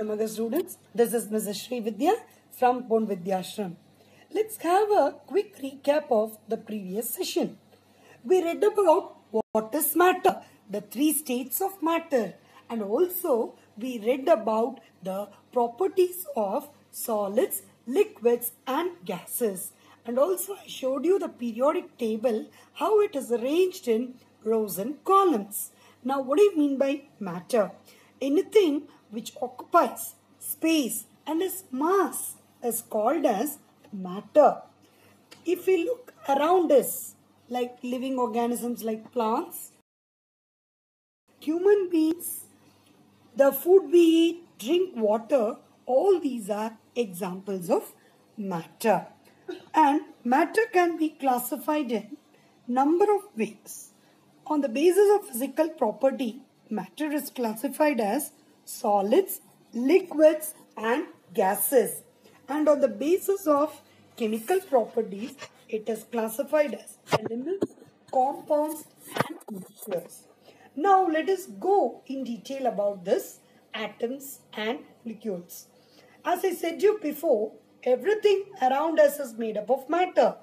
Namaga students, this is Mrs. Sri Vidya from Pon Vidyashram. Let's have a quick recap of the previous session. We read about what is matter, the three states of matter, and also we read about the properties of solids, liquids, and gases. And also I showed you the periodic table, how it is arranged in rows and columns. Now, what do you mean by matter? Anything which occupies space and is mass is called as matter. If we look around us, like living organisms like plants, human beings, the food we eat, drink water, all these are examples of matter. And matter can be classified in number of ways. On the basis of physical property, matter is classified as solids, liquids and gases. And on the basis of chemical properties, it is classified as elements, compounds and mixtures. Now let us go in detail about this atoms and molecules. As I said you before, everything around us is made up of matter.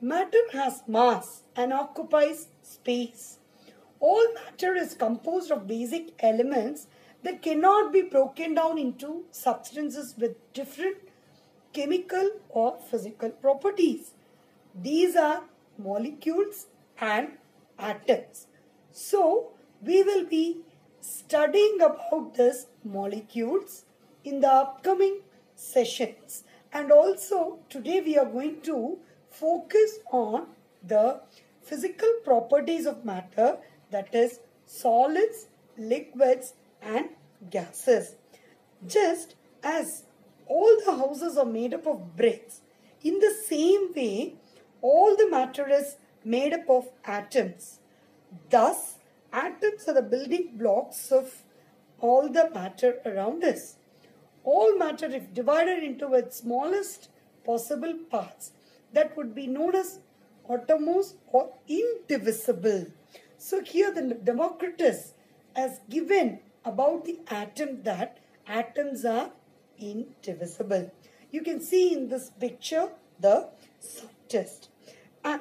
Matter has mass and occupies space. All matter is composed of basic elements that cannot be broken down into substances with different chemical or physical properties. These are molecules and atoms. So, we will be studying about this molecules in the upcoming sessions. And also, today we are going to focus on the physical properties of matter that is solids, liquids and gases. Just as all the houses are made up of bricks, in the same way, all the matter is made up of atoms. Thus, atoms are the building blocks of all the matter around us. All matter, if divided into its smallest possible parts, that would be known as atomos or indivisible. So here the Democritus has given about the atom that atoms are indivisible. You can see in this picture the test. An,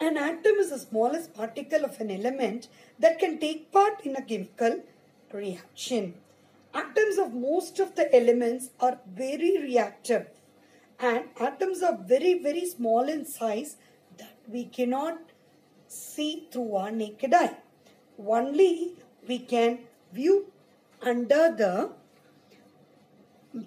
an atom is the smallest particle of an element that can take part in a chemical reaction. Atoms of most of the elements are very reactive and atoms are very very small in size that we cannot see through our naked eye. Only we can view under the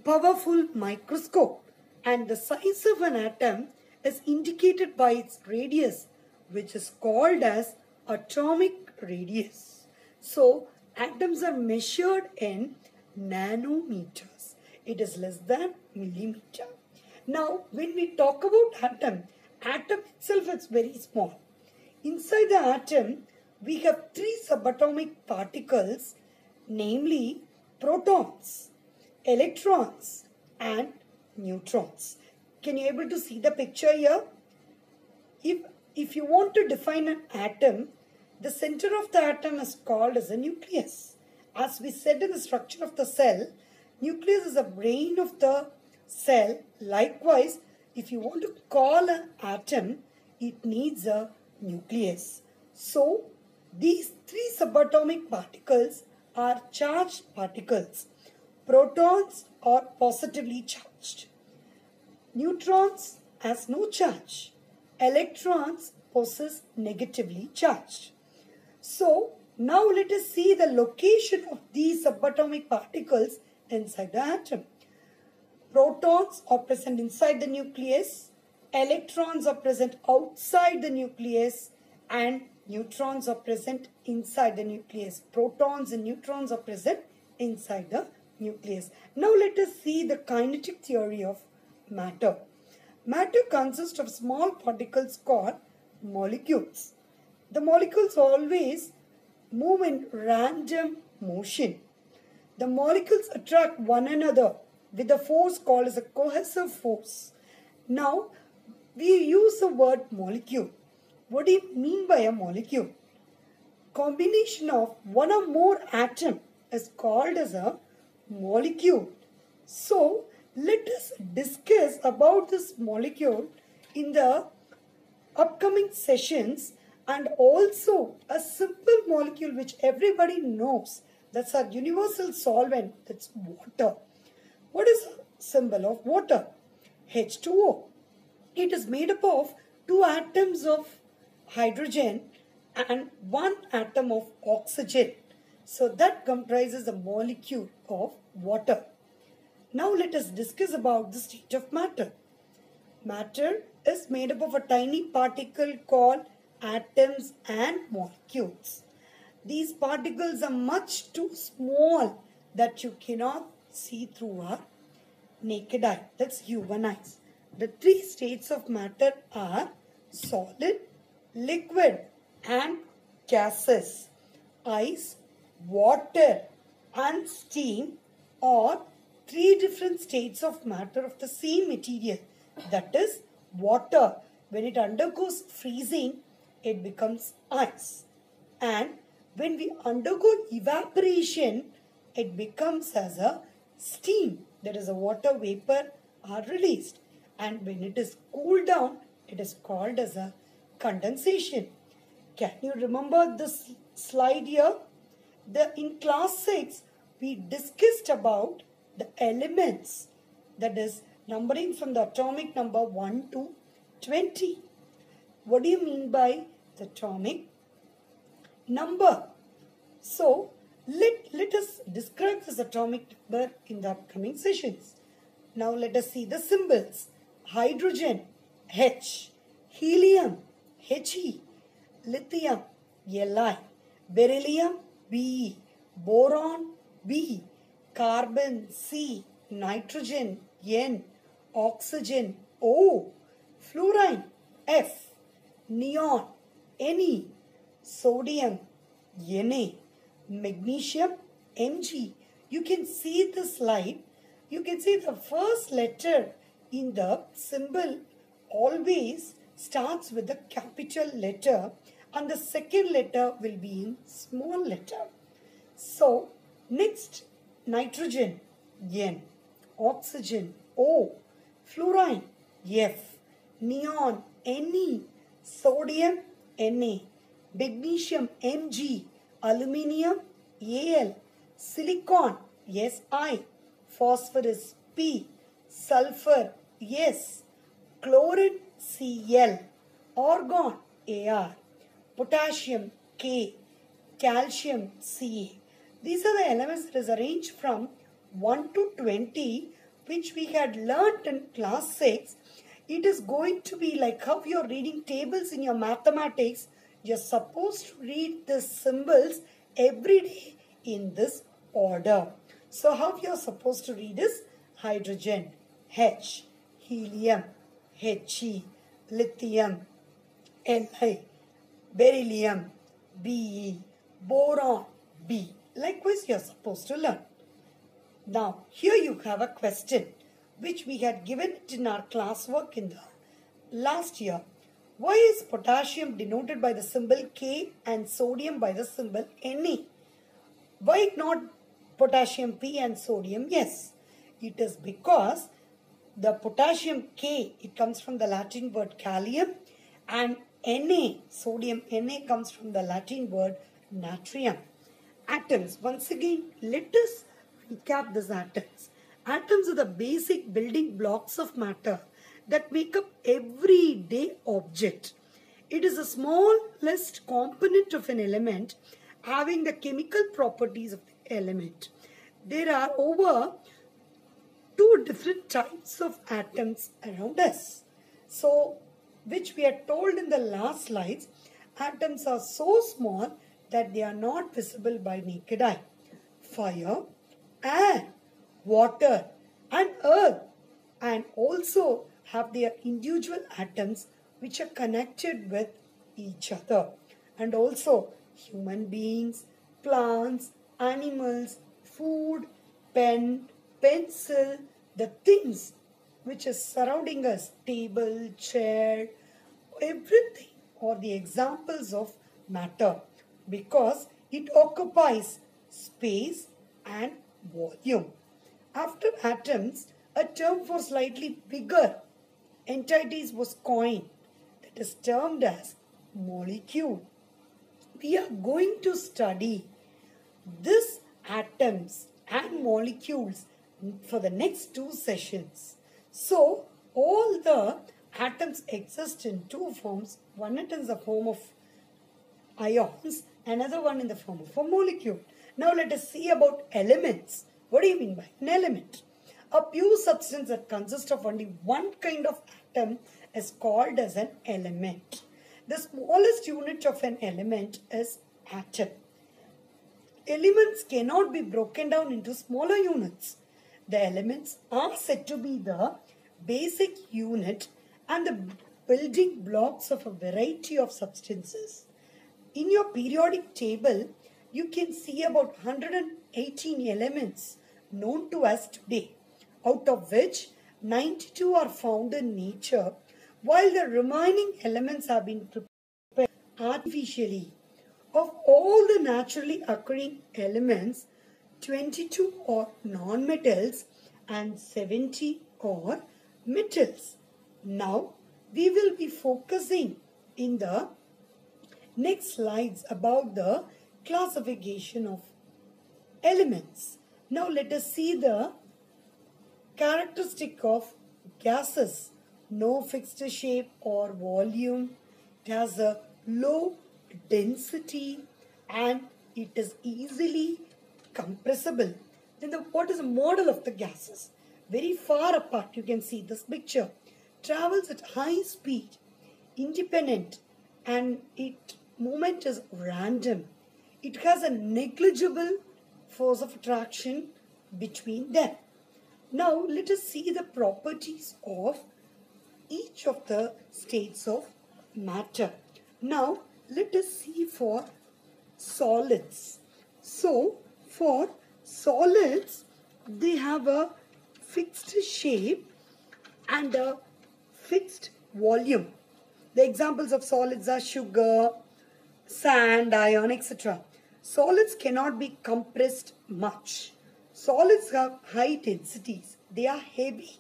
powerful microscope and the size of an atom is indicated by its radius which is called as atomic radius. So atoms are measured in nanometers. It is less than millimeter. Now when we talk about atom, atom itself is very small. Inside the atom we have three subatomic particles namely protons, electrons and neutrons. Can you able to see the picture here? If, if you want to define an atom, the center of the atom is called as a nucleus. As we said in the structure of the cell, nucleus is the brain of the cell. Likewise, if you want to call an atom, it needs a nucleus. So, these three subatomic particles are charged particles. Protons are positively charged. Neutrons has no charge. Electrons possess negatively charged. So, now let us see the location of these subatomic particles inside the atom. Protons are present inside the nucleus. Electrons are present outside the nucleus and neutrons are present inside the nucleus. Protons and neutrons are present inside the nucleus. Now let us see the kinetic theory of matter. Matter consists of small particles called molecules. The molecules always move in random motion. The molecules attract one another with a force called as a cohesive force. Now, we use the word molecule what do you mean by a molecule? combination of one or more atom is called as a molecule. So let us discuss about this molecule in the upcoming sessions and also a simple molecule which everybody knows that's our universal solvent that's water. What is a symbol of water? H2O. It is made up of two atoms of hydrogen and one atom of oxygen. So that comprises a molecule of water. Now let us discuss about the state of matter. Matter is made up of a tiny particle called atoms and molecules. These particles are much too small that you cannot see through our naked eye. That's human eyes. The three states of matter are solid, liquid and gases. Ice, water and steam are three different states of matter of the same material. That is water. When it undergoes freezing, it becomes ice. And when we undergo evaporation, it becomes as a steam. That is a water vapor are released. And when it is cooled down, it is called as a condensation. Can you remember this slide here? The, in class 6, we discussed about the elements. That is numbering from the atomic number 1 to 20. What do you mean by the atomic number? So, let, let us describe this atomic number in the upcoming sessions. Now let us see the symbols. Hydrogen, H. Helium, He. Lithium, Li. Beryllium, Be. Boron, B. Carbon, C. Nitrogen, N. Oxygen, O. Fluorine, F. Neon, Ne. Sodium, Na magnesium Mg. You can see the slide. You can see the first letter in the symbol always starts with a capital letter and the second letter will be in small letter. So next nitrogen N, oxygen O, fluorine F, neon Ne, sodium Na, magnesium Mg, aluminium Al, silicon Si, phosphorus P, sulfur S, chlorine Cl, argon Ar, potassium K, calcium Ca. These are the elements that is arranged from 1 to 20 which we had learnt in class 6. It is going to be like how you are reading tables in your mathematics you're supposed to read the symbols every day in this order. So how you're supposed to read is hydrogen, H, helium, He, lithium, Li, beryllium, Be, boron, B. Likewise, you're supposed to learn. Now, here you have a question which we had given in our classwork in the last year. Why is potassium denoted by the symbol K and sodium by the symbol Na? Why not potassium P and sodium S? It is because the potassium K, it comes from the Latin word kalium and Na, sodium Na comes from the Latin word natrium. Atoms, once again, let us recap these atoms. Atoms are the basic building blocks of matter that make up everyday object. It is the smallest component of an element having the chemical properties of the element. There are over two different types of atoms around us. So, which we are told in the last slides, atoms are so small that they are not visible by naked eye. Fire, air, water and earth and also have their individual atoms which are connected with each other. And also human beings, plants, animals, food, pen, pencil, the things which is surrounding us, table, chair, everything are the examples of matter. because it occupies space and volume. After atoms, a term for slightly bigger entities was coined that is termed as molecule. We are going to study this atoms and molecules for the next two sessions. So, all the atoms exist in two forms. One it is the form of ions, another one in the form of a molecule. Now let us see about elements. What do you mean by an element? A pure substance that consists of only one kind of atom is called as an element. The smallest unit of an element is atom. Elements cannot be broken down into smaller units. The elements are said to be the basic unit and the building blocks of a variety of substances. In your periodic table, you can see about 118 elements known to us today, out of which 92 are found in nature, while the remaining elements have been prepared artificially. Of all the naturally occurring elements, 22 are non-metals and 70 are metals. Now, we will be focusing in the next slides about the classification of elements. Now, let us see the characteristic of gases. No fixed shape or volume. It has a low density and it is easily compressible. Then the, what is the model of the gases? Very far apart you can see this picture. Travels at high speed, independent and its movement is random. It has a negligible force of attraction between them. Now let us see the properties of each of the states of matter. Now let us see for solids. So for solids they have a fixed shape and a fixed volume. The examples of solids are sugar, sand, iron, etc. Solids cannot be compressed much. Solids have high densities. They are heavy.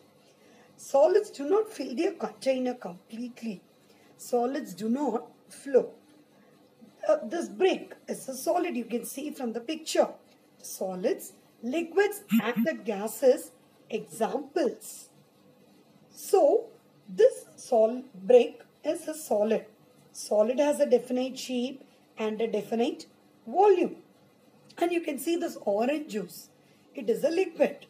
Solids do not fill their container completely. Solids do not flow. Uh, this brick is a solid you can see from the picture. Solids, liquids mm-hmm. and the gases examples. So, this sol brick is a solid. Solid has a definite shape and a definite volume. And you can see this orange juice. It is a liquid.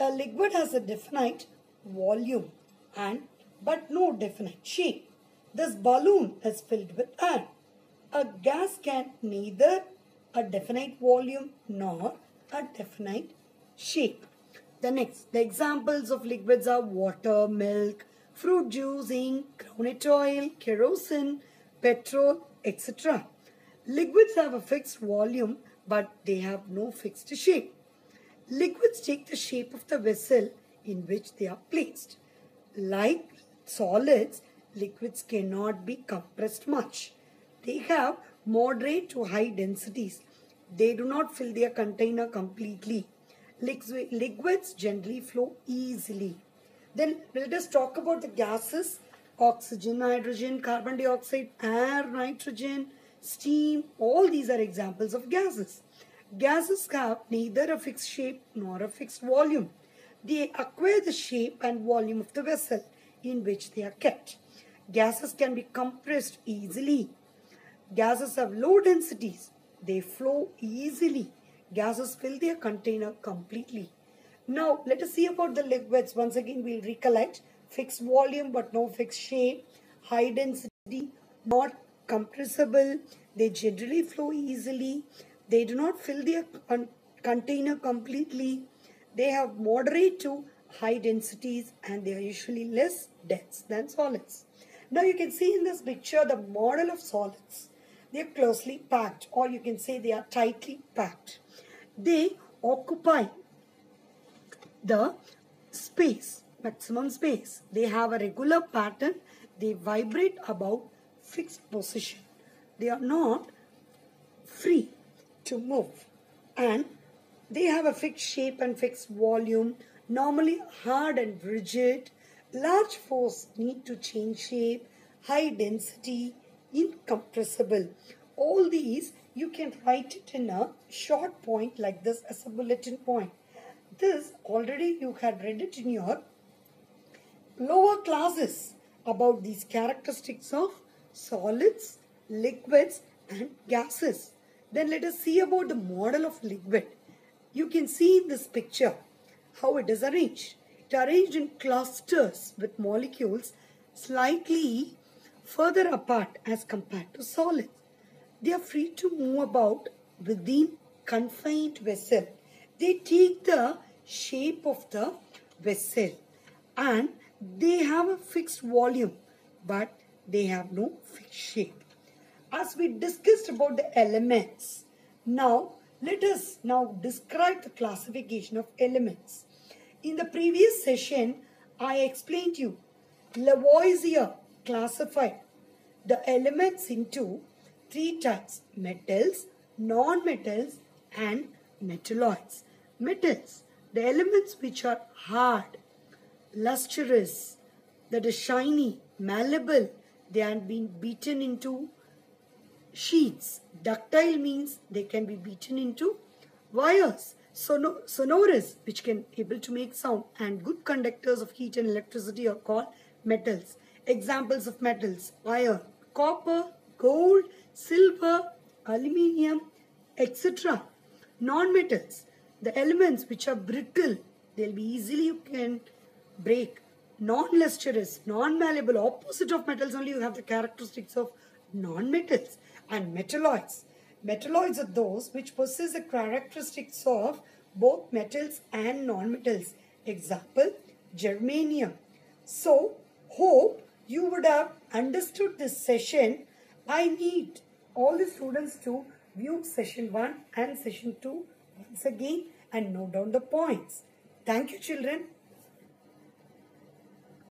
A liquid has a definite volume and but no definite shape. This balloon is filled with air. A gas can neither a definite volume nor a definite shape. The next, the examples of liquids are water, milk, fruit juice, ink, groundnut oil, kerosene, petrol, etc. Liquids have a fixed volume but they have no fixed shape. Liquids take the shape of the vessel in which they are placed. Like solids, liquids cannot be compressed much. They have moderate to high densities. They do not fill their container completely. Liquids generally flow easily. Then let us talk about the gases. Oxygen, hydrogen, carbon dioxide, air, nitrogen, steam. All these are examples of gases. Gases have neither a fixed shape nor a fixed volume. They acquire the shape and volume of the vessel in which they are kept. Gases can be compressed easily. Gases have low densities. They flow easily. Gases fill their container completely. Now, let us see about the liquids. Once again, we'll recollect. Fixed volume but no fixed shape. High density, not compressible. They generally flow easily. They do not fill their con container completely. They have moderate to high densities and they are usually less dense than solids. Now you can see in this picture the model of solids. They are closely packed or you can say they are tightly packed. They occupy the space, maximum space. They have a regular pattern. They vibrate about fixed position. They are not free to move and they have a fixed shape and fixed volume, normally hard and rigid. Large force need to change shape, high density, incompressible. All these you can write it in a short point like this as a bulletin point. This already you had read it in your lower classes about these characteristics of solids, liquids and gases. Then let us see about the model of liquid. You can see in this picture how it is arranged. It arranged in clusters with molecules slightly further apart as compared to solids. They are free to move about within confined vessel. They take the shape of the vessel and they have a fixed volume but they have no fixed shape. As we discussed about the elements, now let us now describe the classification of elements. In the previous session, I explained to you Lavoisier classified the elements into three types metals, non-metals and metalloids. Metals, the elements which are hard, lustrous, that is shiny, malleable, they have been beaten into sheets. Ductile means they can be beaten into wires. Sono sonorous, which can able to make sound. And good conductors of heat and electricity are called metals. Examples of metals, iron, copper, gold, silver, aluminium, etc. Non-metals, the elements which are brittle, they'll be easily you can break. Non-lustrous, non-malleable, opposite of metals only you have the characteristics of non-metals and metalloids. Metalloids are those which possess the characteristics of both metals and non-metals. Example, germanium. So, hope you would have understood this session. I need all the students to view session 1 and session 2 once again and note down the points. Thank you children.